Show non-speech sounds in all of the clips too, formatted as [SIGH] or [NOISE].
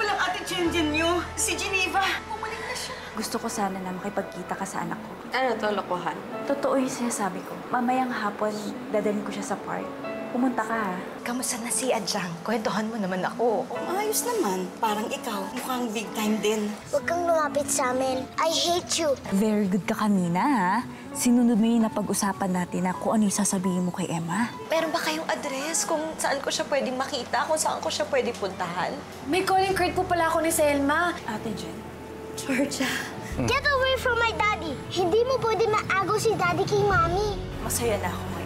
palang ate Chenjen nyo? Si Geneva. Bumalik na siya. Gusto ko sana na makipagkita ka sa anak ko. Ano to, lokohan? Totoo yung sinasabi ko. Mamayang hapon, dadalhin ko siya sa park. Pumunta ka ha. Kamusta na si Adjang? Kwentuhan mo naman ako. Ayos naman. Parang ikaw. Mukhang big time din. Huwag kang lumapit sa amin. I hate you. Very good ka kanina ha. Sinunod mo yung napag-usapan natin na kung ano yung sasabihin mo kay Emma. Meron ba kayong address kung saan ko siya pwedeng makita, kung saan ko siya pwedeng puntahan? May calling card po pala ako ni Selma. Ate Jen. Georgia. Get away from my daddy. Hindi mo pwede maago si daddy kay mommy. Masaya na ako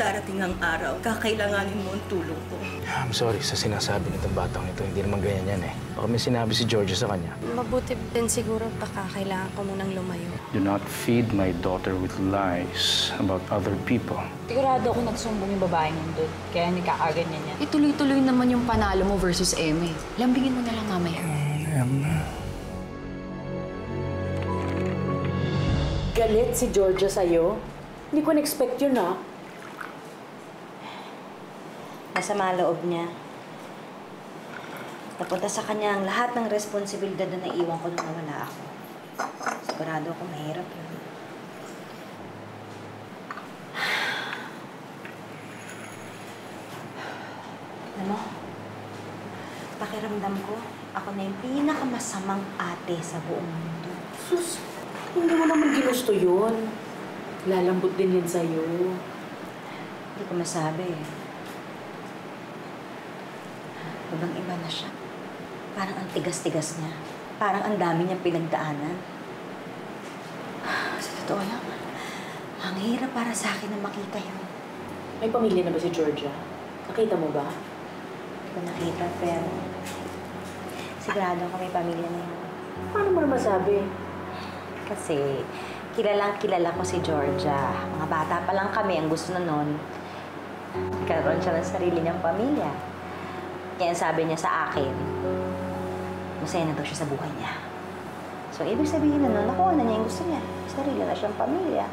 Darating ang araw, kakailanganin mo ang tulong ko. I'm sorry sa sinasabi nitong batang ito. Hindi naman ganyan yan eh. Baka may sinabi si Georgia sa kanya. Mabuti din siguro baka kailangan ko munang lumayo. Do not feed my daughter with lies about other people. Sigurado ako nagsumbong yung babaeng nandun. Kaya nagkakaganyan yan. Ituloy-tuloy naman yung panalo mo versus Eme. Lambingin mo na lang mamaya. Galit si Georgia sa'yo? Hindi ko na-expect yun, ah. Masama loob niya. Napunta sa kanya ang lahat ng responsibilidad na naiwan ko nung nawala ako. Sigurado ako mahirap yun. Alam mo, pakiramdam ko, ako na yung pinakamasamang ate sa buong mundo. Sus, hindi mo naman ginusto yun. Lalambot din yan sa'yo. Hindi ko masabi eh. Ibang iba na siya. Parang ang tigas-tigas niya. Parang ang dami niyang pinagdaanan. [SIGHS] Sa totoo lang, ang hirap para sa akin na makita yun. May pamilya na ba si Georgia? Nakita mo ba? Hindi ko nakita, pero sigurado ako may pamilya na yun. Paano mo naman sabi? Kasi kilalang kilala ko si Georgia. Mga bata pa lang kami, ang gusto na nun, karoon siya ng sarili niyang pamilya. Kaya sabi niya sa akin, masaya na daw siya sa buhay niya. So, ibig sabihin na nun, nakuha na niya yung gusto niya. Sarili na siyang pamilya.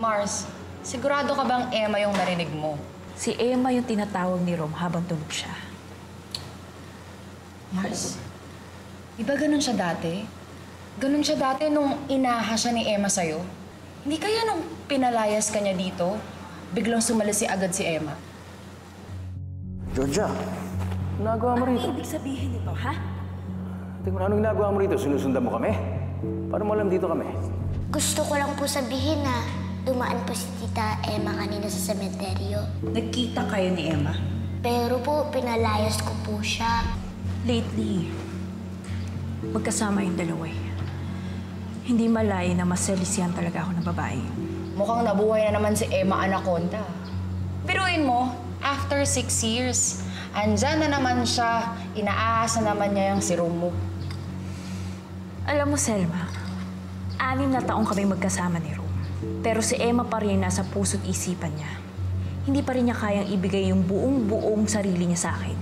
Mars, sigurado ka bang Emma yung narinig mo? Si Emma yung tinatawag ni Rom habang tulog siya. Mars, di ba ganun siya dati? Ganun siya dati nung inaha siya ni Emma sa'yo? Hindi kaya nung pinalayas ka niya dito, biglang sumalisi agad si Emma? Georgia, nagawa mo rito? Ibig sabihin nito, ha? Tingnan mo, anong ginagawa mo rito? Sinusundan mo kami? Paano mo alam dito kami? Gusto ko lang po sabihin na dumaan po si Tita Emma kanina sa sementeryo. Nagkita kayo ni Emma? Pero po, pinalayas ko po siya. Lately, magkasama yung dalawa eh. Hindi malay na masalisihan talaga ako ng babae. Mukhang nabuhay na naman si Emma Anaconda. Biruin mo, after six years, andyan na naman siya, inaasa naman niya yung si Romo. Alam mo, Selma, anim na taong kami magkasama ni Rom. Pero si Emma pa rin nasa puso't isipan niya. Hindi pa rin niya kayang ibigay yung buong-buong sarili niya sa akin.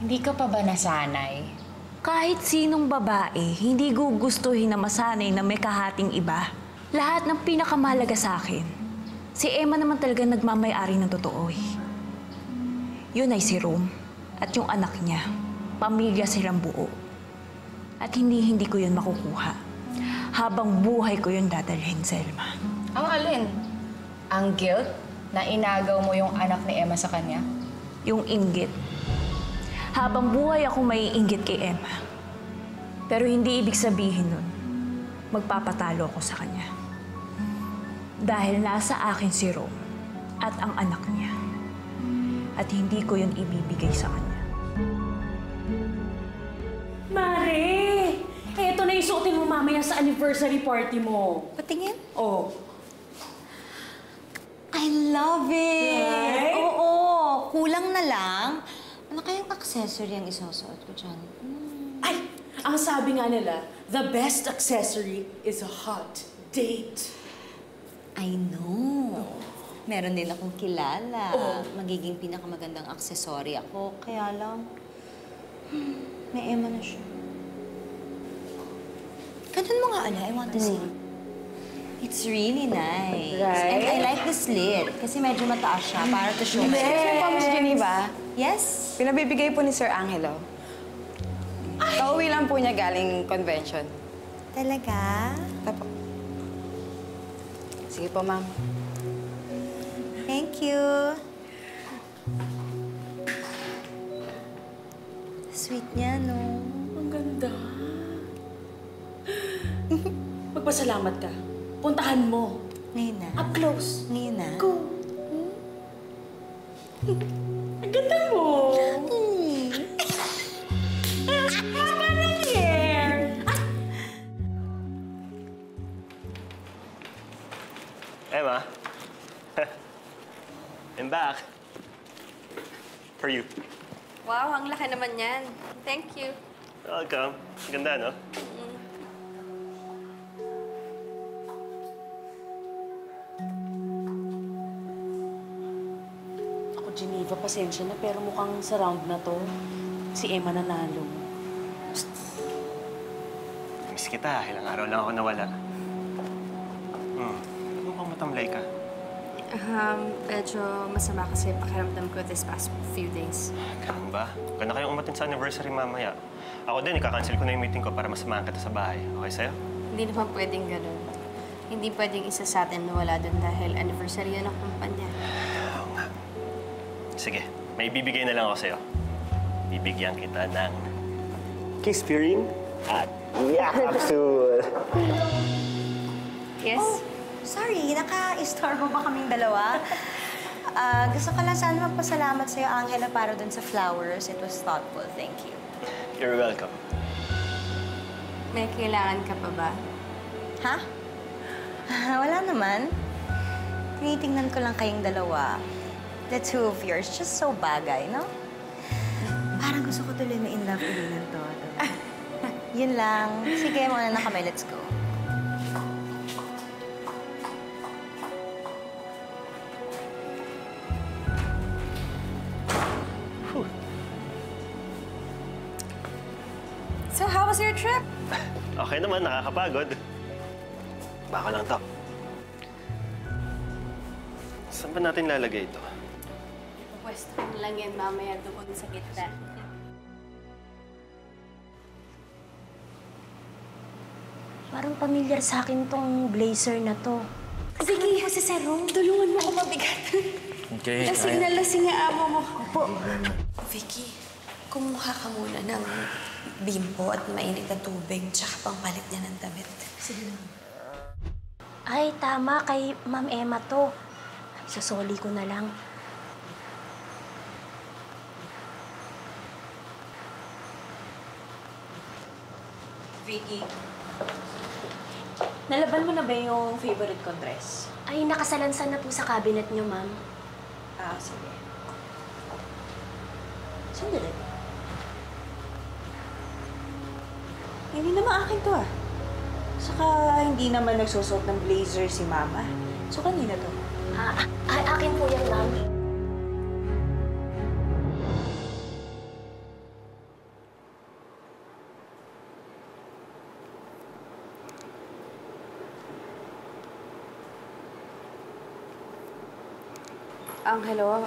Hindi ka pa ba nasanay? Kahit sinong babae, hindi gugustuhin na masanay na may kahating iba. Lahat ng pinakamahalaga sa akin. Si Emma naman talaga nagmamayari ng totoo eh. Yun ay si Rom at yung anak niya. Pamilya silang buo. At hindi-hindi ko yun makukuha. Habang buhay ko yun dadalhin, Selma. Ang alin? Ang guilt na inagaw mo yung anak ni Emma sa kanya? Yung inggit. Habang buhay ako may inggit kay Emma. Pero hindi ibig sabihin nun, magpapatalo ako sa kanya. Dahil nasa akin si Rom at ang anak niya. At hindi ko yun ibibigay sa kanya. Mare! Eto na yung suotin mo mamaya sa anniversary party mo. Patingin? Oh. I love it! Right? Oo, kulang na lang. Ano kayang accessory ang isusuot ko dyan? Ay! Ang sabi nga nila, the best accessory is a hot date. I know. Meron din akong kilala. Oo. Magiging pinakamagandang accessory ako. Kaya lang, hmm, may Emma na siya. Ganun mo nga, ala. I want to see. It's really nice. Right? And I like the slit. Kasi medyo mataas siya para to show my... Sir po, Miss Geneva, Yes? pinabibigay po ni Sir Angelo. Pauwi lang po niya galing convention. Talaga? Tapo. Sige po, ma'am. Thank you. Sweet niya, no? Ang ganda. [LAUGHS] Magpasalamat ka. Puntahan mo. Ngayon na. Up close. Ngayon na. Go. Ang ganda mo. Haba ng hair. Emma. [LAUGHS] I'm back. For you. Wow, ang laki naman yan. Thank you. Welcome. Ganda, no? Ako, pasensya na, pero mukhang sa round na to, si Emma nanalo. Miss kita. Ilang araw lang ako nawala. Hmm. Mukhang matamlay ka. Um, medyo masama kasi pakiramdam ko this past few days. Ganun ba? Huwag na kayong umatin sa anniversary mamaya. Ako din, ikakancel ko na yung meeting ko para masamahan kita sa bahay. Okay sa'yo? Hindi naman pwedeng ganun. Hindi pwedeng isa sa atin na wala doon dahil anniversary yan ng kumpanya. Sige, may bibigay na lang ako sa'yo. Bibigyan kita ng kiss peering at yak capsule. [LAUGHS] Yes? Sorry, naka-istorbo ba kaming dalawa? Ah, gusto ko lang sana magpasalamat sa'yo, Angela, para dun sa flowers. It was thoughtful. Thank you. You're welcome. May kailangan ka pa ba? Ha? Wala naman. Tinitingnan ko lang kayong dalawa. The two of yours, just so bagay, no? Parang gusto ko tuloy na in love ulit ng todo. [LAUGHS] Yun lang. Sige, muna na kami. Let's go. So, how was your trip? [LAUGHS] Okay naman, nakakapagod. Baka lang to. Saan ba natin lalagay ito? Pwesto ko lang yan mamaya doon sa gitna. Parang pamilyar sa akin tong blazer na to. Sige, si Serong, tulungan mo ako mabigat. Okay, [LAUGHS] Lasing na lasing yung amo mo. Opo. Vicky, kumuha ka muna ng bimbo at mainit na tubig, tsaka pangpalit niya ng damit. Sige Ay, tama. Kay Ma'am Emma to. Sasoli ko na lang. Vicky, nalaban mo na ba yung favorite kong dress? Ay, nakasalansan na po sa cabinet niyo, ma'am. Ah, sige. Sandali. Hindi naman akin to ah. Saka hindi naman nagsusot ng blazer si Mama. So, kanina to? Ah, ay, akin po yan, ma'am. Angelo,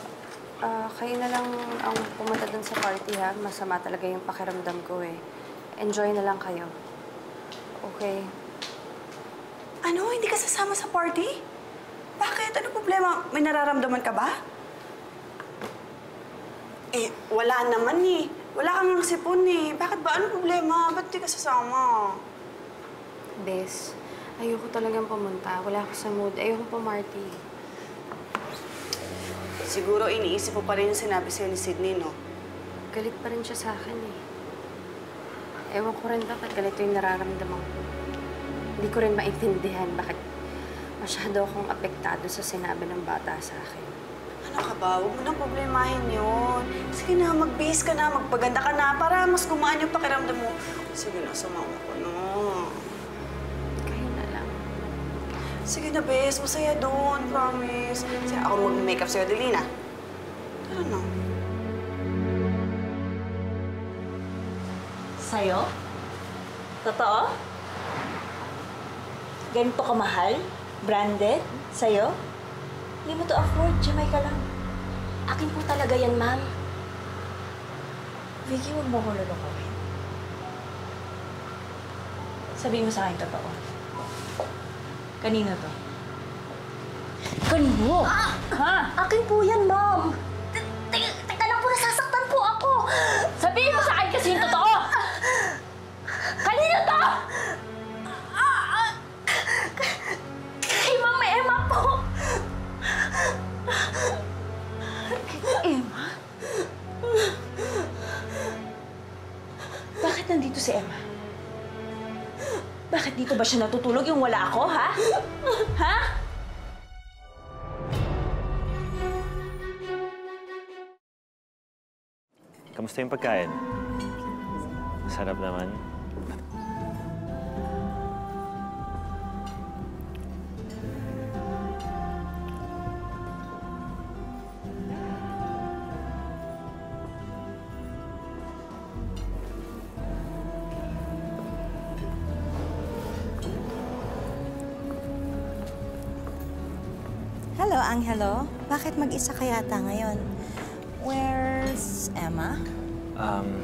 ah, kayo na lang ang pumunta dun sa party ha. Masama talaga yung pakiramdam ko eh. Enjoy na lang kayo. Okay. Ano? Hindi ka sasama sa party? Bakit? Ano problema? May nararamdaman ka ba? Eh, wala naman eh. Wala kang ang sipon eh. Bakit ba? Ano problema? Ba't di ka sasama? Bes, ayoko talagang pumunta. Wala ako sa mood. Ayoko pumarty. Siguro iniisip mo pa rin yung sinabi sa'yo ni Sydney, no? Galit pa rin siya sa akin eh. Ewan ko rin bakit ganito yung nararamdaman ko. Hindi ko rin maintindihan bakit masyado akong apektado sa sinabi ng bata sa akin. Ano ka ba? Huwag mo nang problemahin yun. Sige na, mag-base ka na, magpaganda ka na para mas gumaan yung pakiramdam mo. Sige na, sumama ko Sige na, bes. Masaya doon, promise. Sige, ako mag-makeup sa'yo, dali na. Tara na. Sa'yo? Totoo? ganito kamahal, branded, sa'yo? Hindi mo to afford, Jamaica lang. Akin po talaga yan, ma'am. Vicky, huwag mo ko lulukuhin. Sabihin mo sa akin totoo. Kanino to? Kanino? Ha? Akin po yan, ma'am. Te- te- Teka lang po, nasasaktan po ako. Sabihin mo sa akin kasi yung totoo! Kanino to? Kay Ma'am Emma po. Emma? Bakit nandito si Emma? Bakit dito ba siya natutulog yung wala ako, ha? [GASPS] Ha? Kamusta yung pagkain? Sarap naman. Bakit mag-isa ka yata ngayon? Where's Emma? Um,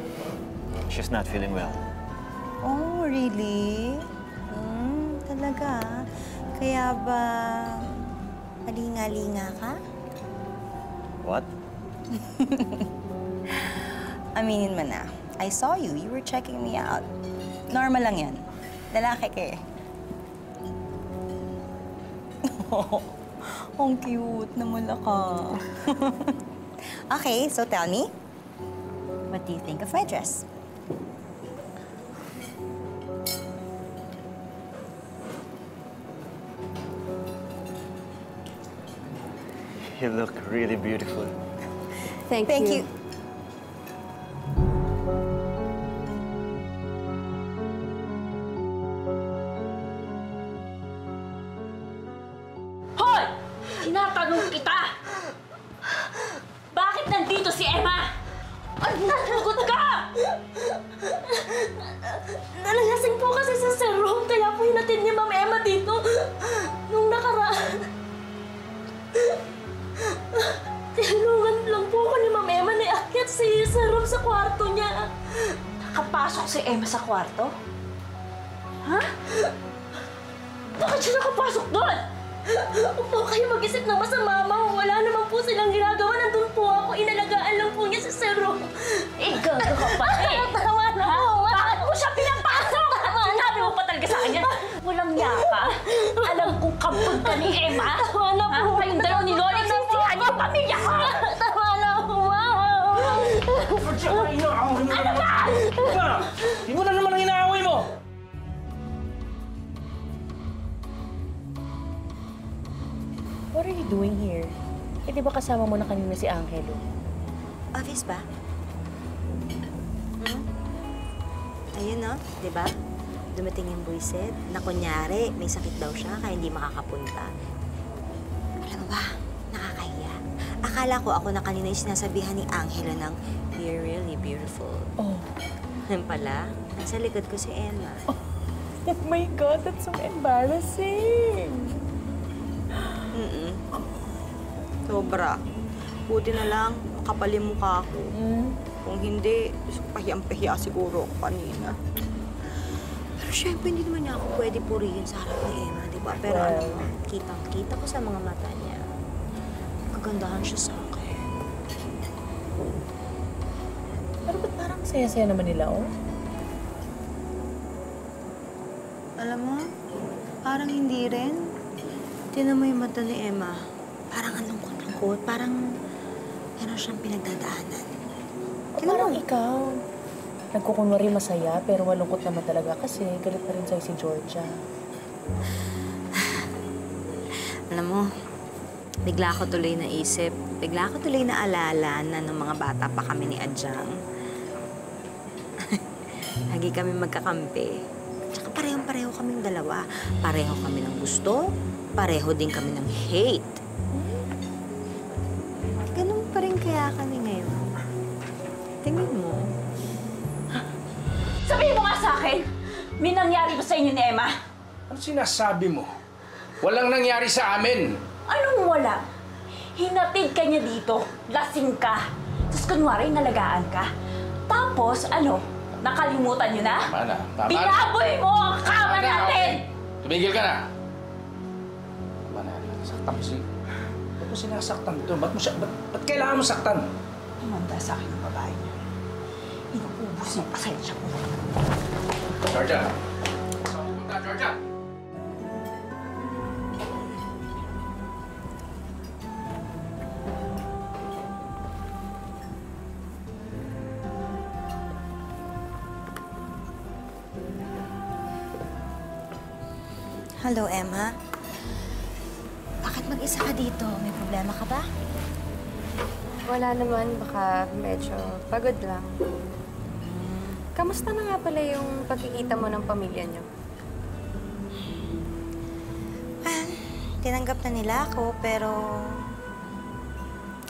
she's not feeling well. Oh, really? Hmm, talaga? Kaya ba malinga-linga ka? What? [LAUGHS] Aminin mo na. I saw you. You were checking me out. Normal lang yan. Lalaki ka eh. [LAUGHS] Ang cute. Namula ka. [LAUGHS] okay, so tell me, what do you think of my dress? You look really beautiful. Thank, Thank you. Hoy! Kwarto niya. Nakapasok si Emma sa kwarto? Ha? Bakit siya nakapasok doon? Huwag po kayo mag-isip ng masama, ma'am. Wala naman po silang ginagawa. Nandun po ako. Inalagaan lang po niya si serum. Eh, gaga ka pa eh! [LAUGHS] Tama na po. Bakit mo siya pinapasok? Sinabi mo pa talaga sa kanya? Walang yaka. Alam kong kampag ka ni Emma. Tama na Ha? po. Kayong dalawa ni Lola, sisihan niyo ang pamilya ko! Ano ba? Di mo na naman ang inaaway mo! What are you doing here? Eh, di ba kasama mo na kanina si Angelo? Obvious ba? Hmm? Ayun no, di ba? Dumating yung buisit na kunyari may sakit daw siya kaya hindi makakapunta. Akala ko ako na kanina yung sinasabihan ni Angela ng You're really beautiful. Oh. Yan pala, nasa likod ko si Emma. Oh my God, that's so embarrassing. Mm-mm. Sobra. Buti na lang, makapal yung mukha ko. Kung hindi, pahiyang-pahiya siguro ako kanina. Pero syempre, hindi naman niya ako pwede purihin sa harap ni Emma, di ba? Pero ano, kitang-kita ko sa mga mata niya. Kagandahan siya sa akin. Pero ba't parang saya-saya naman nila, oh? Alam mo, parang hindi rin. Tinan mo yung mata ni Emma. Parang ang lungkot-lungkot. Parang meron siyang pinagdadaanan. O parang ikaw. Nagkukunwari masaya, pero malungkot naman talaga kasi galit na rin sa'yo si Georgia. Alam mo, bigla ako tuloy naisip, bigla ako tuloy naalala na nung mga bata pa kami ni Adjang. [LAUGHS] Lagi kami magkakampi. Tsaka parehong-pareho kaming dalawa. Pareho kami ng gusto, pareho din kami ng hate. Ganun pa rin kaya kami ngayon. Tingin mo. [GASPS] Sabihin mo nga sa akin, may nangyari ba sa inyo ni Emma? Ano sinasabi mo? Walang nangyari sa amin. Anong wala? Hinatid ka niya dito, lasing ka. Tapos kunwari nalagaan ka. Tapos ano, nakalimutan niyo na? Tama na, tama na. Binaboy mo ang kama na, natin! okay. Tumigil ka na. Tama na, saktan mo si... Ba't mo sinasaktan ito? Ba't mo siya... Ba't, ba't kailangan mo saktan? Tumanda sa akin ang babae niya. Inuubos yung pasensya ko. Georgia! Saan mo punta, Georgia? Hello, Emma. Bakit mag-isa ka dito? May problema ka ba? Wala naman, baka medyo pagod lang. Kamusta na nga pala yung pagkikita mo ng pamilya niyo? Tinanggap na nila ako, pero...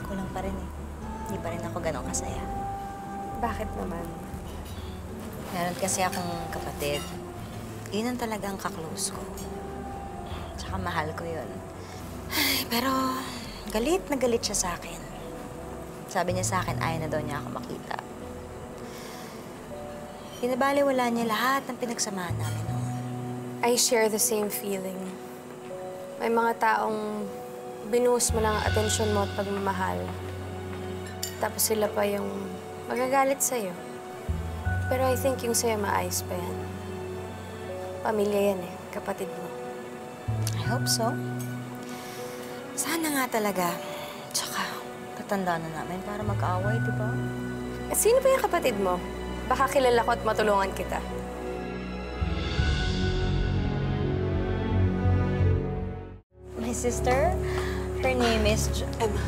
Kulang pa rin eh. Hindi pa rin ako ganun kasaya. Bakit naman? Meron kasi akong kapatid. Yun ang talagang kaklose ko. Tsaka mahal ko yun. Ay, pero galit na galit siya sa akin. Sabi niya sa akin, ayaw na daw niya ako makita. Pinabaliwala niya lahat ng pinagsamahan namin noon. I share the same feeling. May mga taong binuhos mo lang ang atensyon mo at pagmamahal. Tapos sila pa yung magagalit sa'yo. Pero I think yung sa'yo maayos pa yan. Pamilya yan eh, kapatid mo. Hope so. Sana nga talaga. Tsaka, tatanda na namin para mag-away, di ba? Eh, sino ba yung kapatid mo? Baka kilala ko at matulungan kita. My sister, her name is... Jo- Emma,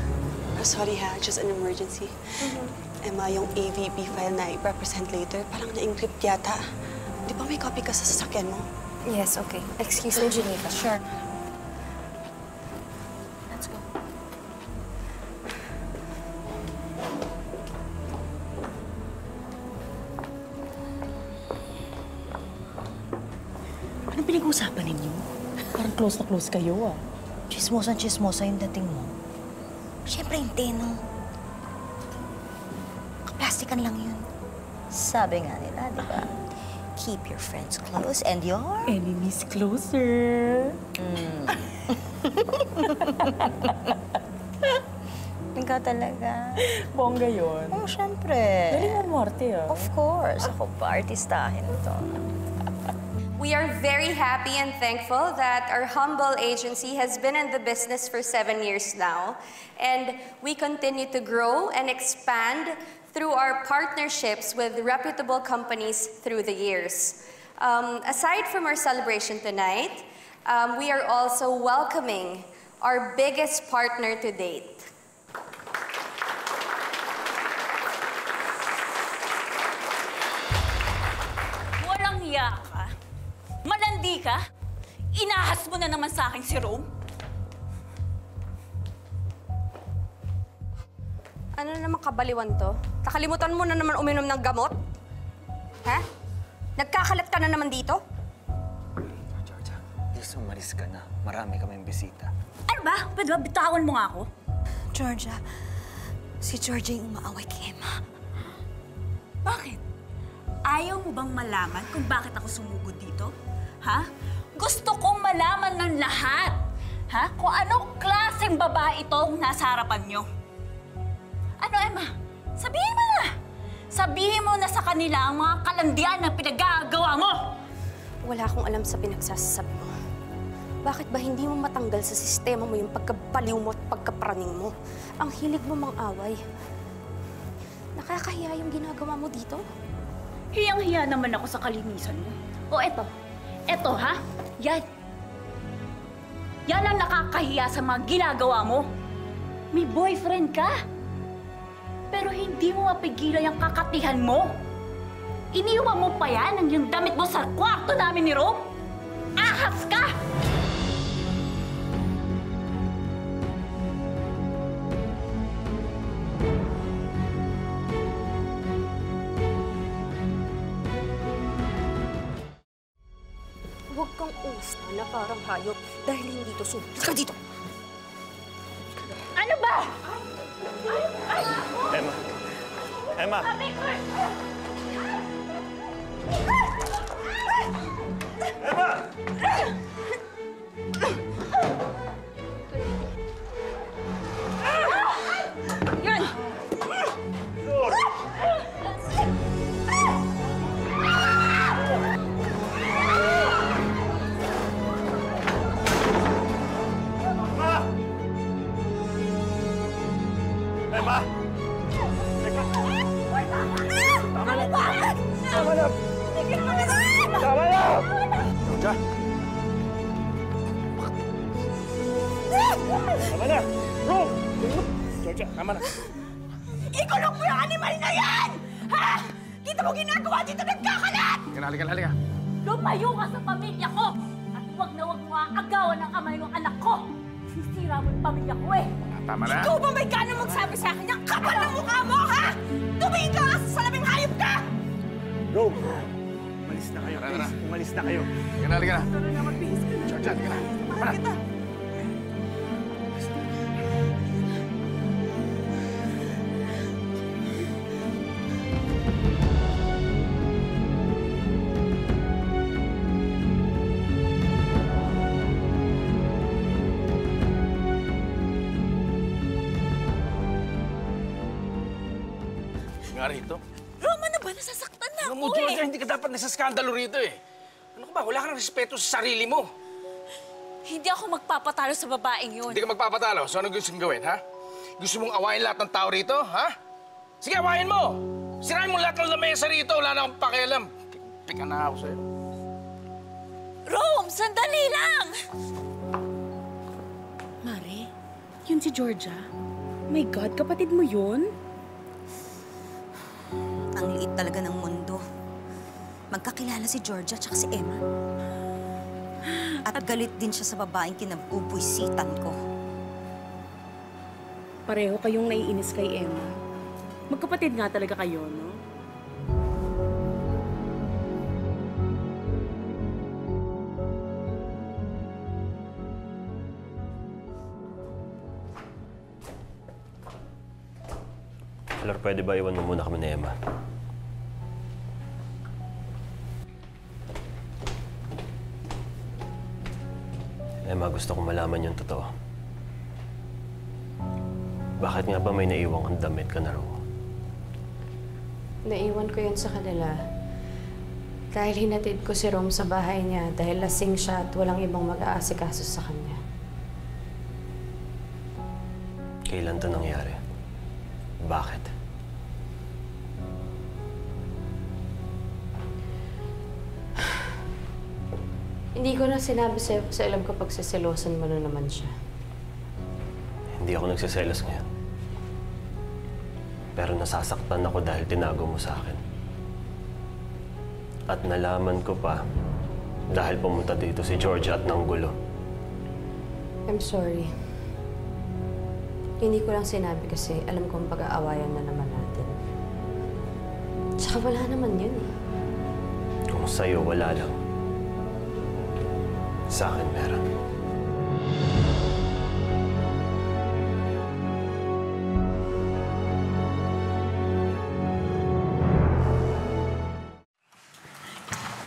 oh, sorry ha, just an emergency. Emma, yung AVP file na i-represent later, parang na-encrypt yata. Di ba may copy ka sa sasakyan mo? Yes, okay. Excuse me, Geneva. Sure. Pinag-uusapan ninyo? Parang close na close kayo ah. Chismosa chismosa yung dating mo. Siyempre hindi, no? Kaplastikan lang yun. Sabi nga nila, di ba? Keep your friends close and your... Enemies closer. Mm. [LAUGHS] Ikaw talaga. Bongga yun. Oh, syempre. Galing mo, Marte ah. Of course. Ako pa, artistahin to. We are very happy and thankful that our humble agency has been in the business for seven years now. And we continue to grow and expand through our partnerships with reputable companies through the years. Um, aside from our celebration tonight, um, we are also welcoming our biggest partner to date. Walang Malandi ka. Inahas mo na naman sa akin si Rome. Ano na naman kabaliwan to? Nakalimutan mo na naman uminom ng gamot? Ha? Nagkakalat ka na naman dito? Georgia, please umalis ka na. Marami kaming bisita. Ano ba? Pwede ba bitawan mo nga ako? Georgia, si Georgia yung umaaway kay Emma. Bakit? Ayaw mo bang malaman kung bakit ako sumugod dito? Ha? Gusto kong malaman ng lahat. Ha? Kung anong klaseng babae itong nasa harapan nyo. Ano, Emma? Sabihin mo na! Sabihin mo na sa kanila ang mga kalandian na pinagagawa mo! Wala akong alam sa pinagsasabi mo. Bakit ba hindi mo matanggal sa sistema mo yung pagkabaliw mo at pagkapraning mo? Ang hilig mo mang away. Nakakahiya yung ginagawa mo dito. Hiyang-hiya naman ako sa kalinisan mo. O eto, eto ha? Yan. Yan ang nakakahiya sa mga ginagawa mo. May boyfriend ka. Pero hindi mo mapigilan yung kakatihan mo. Iniwan mo pa yan ang yung damit mo sa kwarto namin ni Rome? Ahas ka! Basta na parang hayop dahil hindi to sulit ka dito. Ano ba? Emma. Emma. Yan! Tama na! Bro! Georgia, tama na. Ikulong mo yung animal na yan! Ha? Kita mo ginagawa dito nagkakalat! Halika na, halika na, halika. Lumayo ka sa pamilya ko! At huwag na huwag mo aagawan ng amay ng anak ko! Sisira mo yung pamilya ko eh! Tama na. Ikaw ba may gana magsabi sa akin yung kapal ng mukha mo, ha? Tumingin ka nga sa salabing hayop ka! Bro! Umalis na kayo, please. Umalis na kayo. Halika na, halika na. Georgia, halika na. Tara. Nga rito. Roma na ba? Nasasaktan na Ano ako mo, Georgia, eh! hindi ka dapat nasaskandalo rito eh. Ano ka ba? Wala kang respeto sa sarili mo. Hindi ako magpapatalo sa babaeng yun. Hindi ka magpapatalo. So ano gusto mong gawin, ha? Gusto mong awayin lahat ng tao rito, ha? Sige, awayin mo! Sirain mo lahat ng lamesa rito. Wala na akong pakialam. Pika na ako sa'yo. Rome, sandali lang! Mare, yun si Georgia. My God, kapatid mo yun? Ang liit talaga ng mundo. Magkakilala si Georgia at si Emma. At galit din siya sa babaeng kinabubuysitan ko. Pareho kayong naiinis kay Emma. Magkapatid nga talaga kayo, no? Flor, pwede ba iwan mo muna kami ni Emma? Emma, gusto kong malaman yung totoo. Bakit nga ba may naiwang kang damit ka na raw? Naiwan ko yun sa kanila. Dahil hinatid ko si Rom sa bahay niya dahil lasing siya at walang ibang mag-aasikaso sa kanya. Kailan to nangyari? Bakit? Hindi ko na sinabi sa'yo kasi alam ko pagsiselosan mo na naman siya. Hindi ako nagsiselos ngayon. Pero nasasaktan ako dahil tinago mo sa akin. At nalaman ko pa dahil pumunta dito si Georgia at nanggulo. I'm sorry. Hindi ko lang sinabi kasi alam kong pag-aawayan na naman natin. Tsaka wala naman yun eh. Kung sa'yo wala lang, sa akin meron.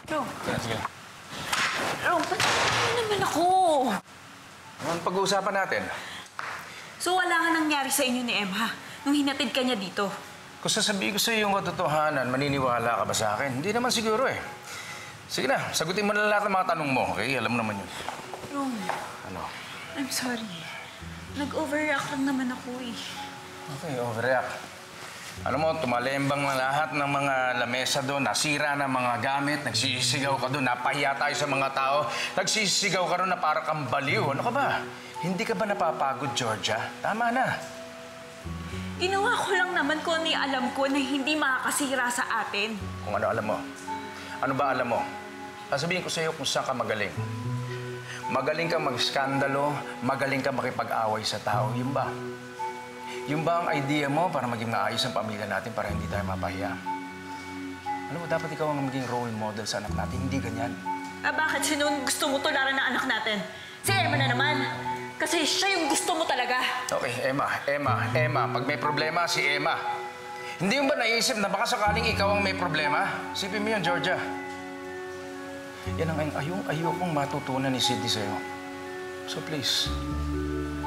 Rom, Sige. Rom, ba't ano naman ako? Pag-uusapan natin? So wala nga nangyari sa inyo ni Emma nung hinatid ka niya dito. Kung sasabihin ko sa iyo yung katotohanan, maniniwala ka ba sa akin? Hindi naman siguro eh. Sige na, sagutin mo na lahat ng mga tanong mo, okay? Alam mo naman yun. Rom, Ano? I'm sorry. Nag-overreact lang naman ako eh. Okay, overreact. Alam mo, tumalembang na lahat ng mga lamesa doon, nasira ng mga gamit, nagsisigaw ka doon, napahiya tayo sa mga tao, nagsisigaw ka doon na para kang baliw. Ano ka ba? Hindi ka ba napapagod, Georgia? Tama na. Ginawa ko lang naman kung ano alam ko na hindi makakasira sa atin. Kung ano alam mo. Ano ba alam mo? Sasabihin ko sa iyo kung saan ka magaling. Magaling ka mag-skandalo, magaling ka makipag-away sa tao. Yun ba? Yun ba ang idea mo para maging maayos ang pamilya natin para hindi tayo mapahiya? Alam mo, dapat ikaw ang maging role model sa anak natin. Hindi ganyan. Ah, bakit? Sino ang gusto mo tularan ng anak natin? Si Emma na naman. Kasi siya yung gusto mo talaga. Okay, Emma, Emma, Emma. Pag may problema, si Emma. Hindi mo ba naisip na baka sakaling ikaw ang may problema? Sipin mo yun, Georgia. Yan ang ayong ayokong matutunan ni Sidney sa'yo. So please,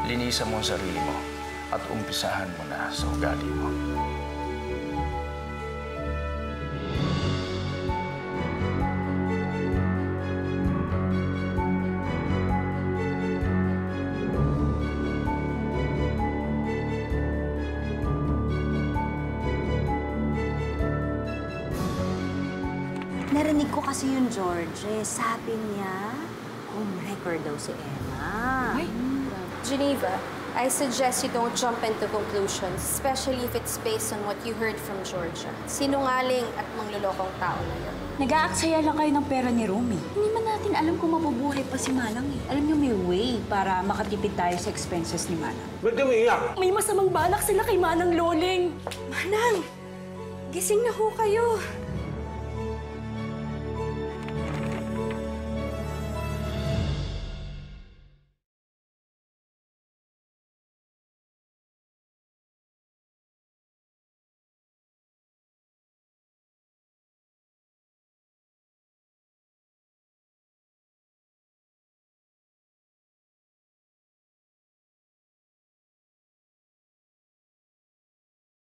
linisan mo ang sarili mo at umpisahan mo na sa ugali mo. George, sabi niya, homewrecker daw si Emma. Geneva, I suggest you don't jump into conclusions, especially if it's based on what you heard from Georgia. Sinungaling at manglulokong tao na yun. Nag-aaksaya lang kayo ng pera ni Romy. Hindi man natin alam kung mabubuhay pa si Manang eh. Alam niyo, may way para makatipid tayo sa expenses ni Manang. Ba't umiiyak? May masamang balak sila kay Manang Loling. Manang, gising na ho kayo.